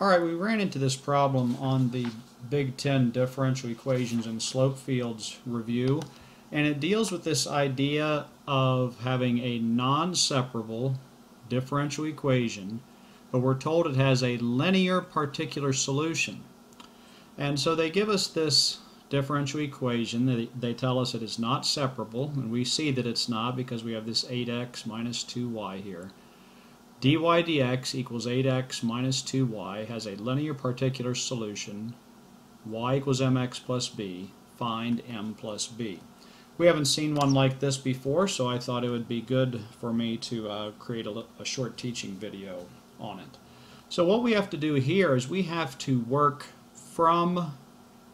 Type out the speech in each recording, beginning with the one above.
All right, we ran into this problem on the Big Ten differential equations and slope fields review, and it deals with this idea of having a non-separable differential equation, but we're told it has a linear particular solution. And so they give us this differential equation. They, they tell us it is not separable, and we see that it's not because we have this 8x minus 2y here dy dx equals 8x minus 2y has a linear particular solution. y equals mx plus b. Find m plus b. We haven't seen one like this before so I thought it would be good for me to uh, create a, a short teaching video on it. So what we have to do here is we have to work from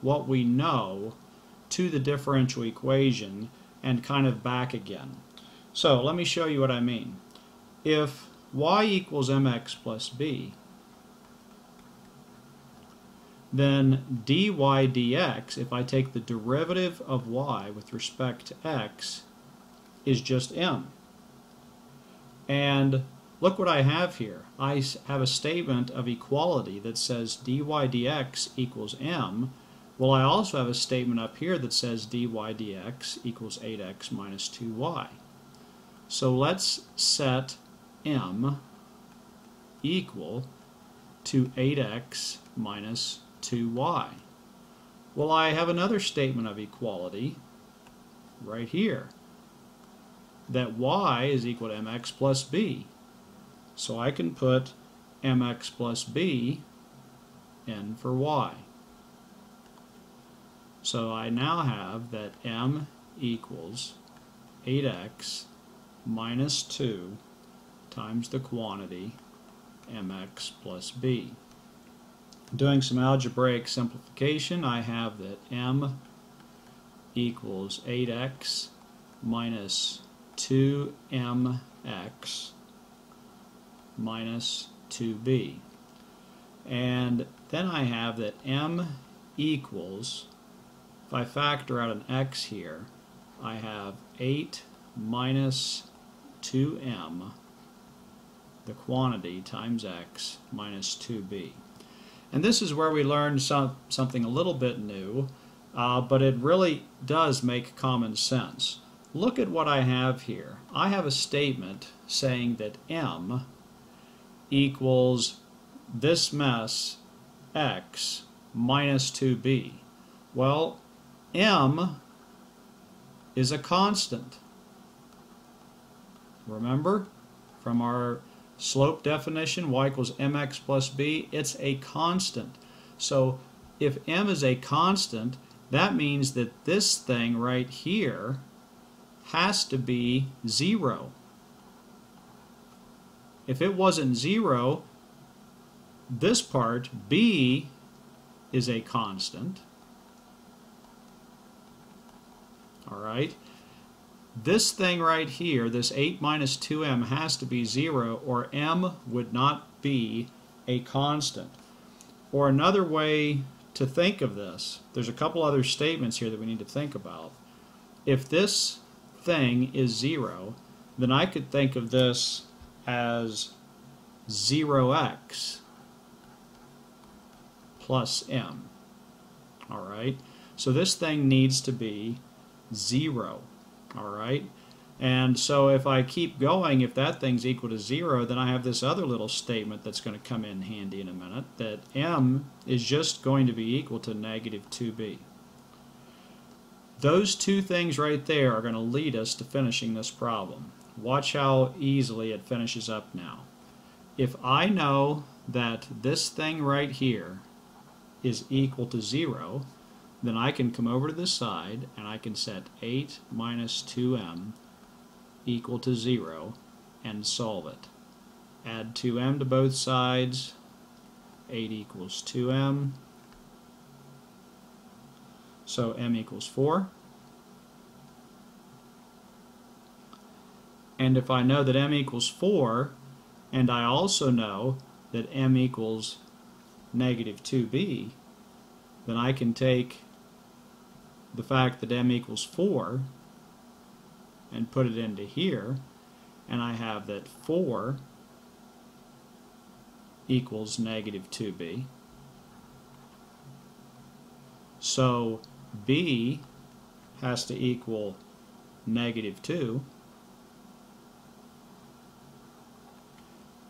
what we know to the differential equation and kind of back again. So let me show you what I mean. If y equals mx plus b, then dy dx, if I take the derivative of y with respect to x, is just m. And look what I have here. I have a statement of equality that says dy dx equals m. Well, I also have a statement up here that says dy dx equals 8x minus 2y. So let's set m equal to 8x minus 2y. Well, I have another statement of equality right here that y is equal to mx plus b. So I can put mx plus b in for y. So I now have that m equals 8x minus 2 times the quantity mx plus b. Doing some algebraic simplification, I have that m equals 8x minus 2mx minus 2b. And then I have that m equals, if I factor out an x here, I have 8 minus 2m the quantity times x minus 2b. And this is where we learn some, something a little bit new, uh, but it really does make common sense. Look at what I have here. I have a statement saying that m equals this mess x minus 2b. Well, m is a constant. Remember from our slope definition, y equals mx plus b, it's a constant. So if m is a constant, that means that this thing right here has to be 0. If it wasn't 0, this part, b, is a constant. All right this thing right here, this 8 minus 2m, has to be 0 or m would not be a constant. Or another way to think of this, there's a couple other statements here that we need to think about. If this thing is 0, then I could think of this as 0x plus m. Alright? So this thing needs to be 0 all right? And so if I keep going, if that thing's equal to 0, then I have this other little statement that's going to come in handy in a minute, that m is just going to be equal to negative 2b. Those two things right there are going to lead us to finishing this problem. Watch how easily it finishes up now. If I know that this thing right here is equal to 0, then I can come over to this side and I can set 8 minus 2m equal to 0 and solve it. Add 2m to both sides, 8 equals 2m, so m equals 4. And if I know that m equals 4, and I also know that m equals negative 2b, then I can take the fact that m equals 4 and put it into here and I have that 4 equals negative 2b. So b has to equal negative 2.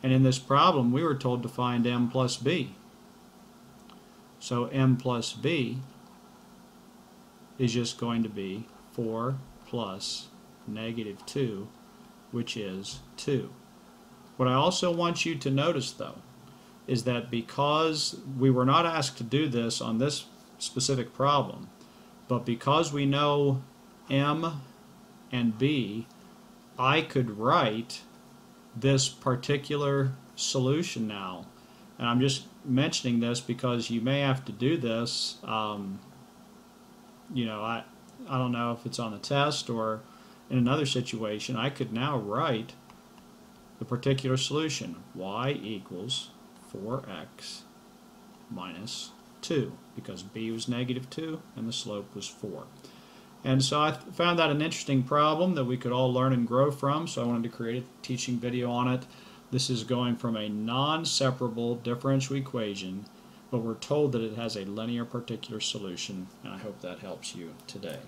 And in this problem, we were told to find m plus b. So m plus b is just going to be 4 plus negative 2, which is 2. What I also want you to notice, though, is that because we were not asked to do this on this specific problem, but because we know m and b, I could write this particular solution now. And I'm just mentioning this because you may have to do this. Um, you know, I, I don't know if it's on the test or in another situation. I could now write the particular solution. y equals 4x minus 2 because b was negative 2 and the slope was 4. And so I found that an interesting problem that we could all learn and grow from, so I wanted to create a teaching video on it. This is going from a non-separable differential equation, but we're told that it has a linear particular solution, and I hope that helps you today.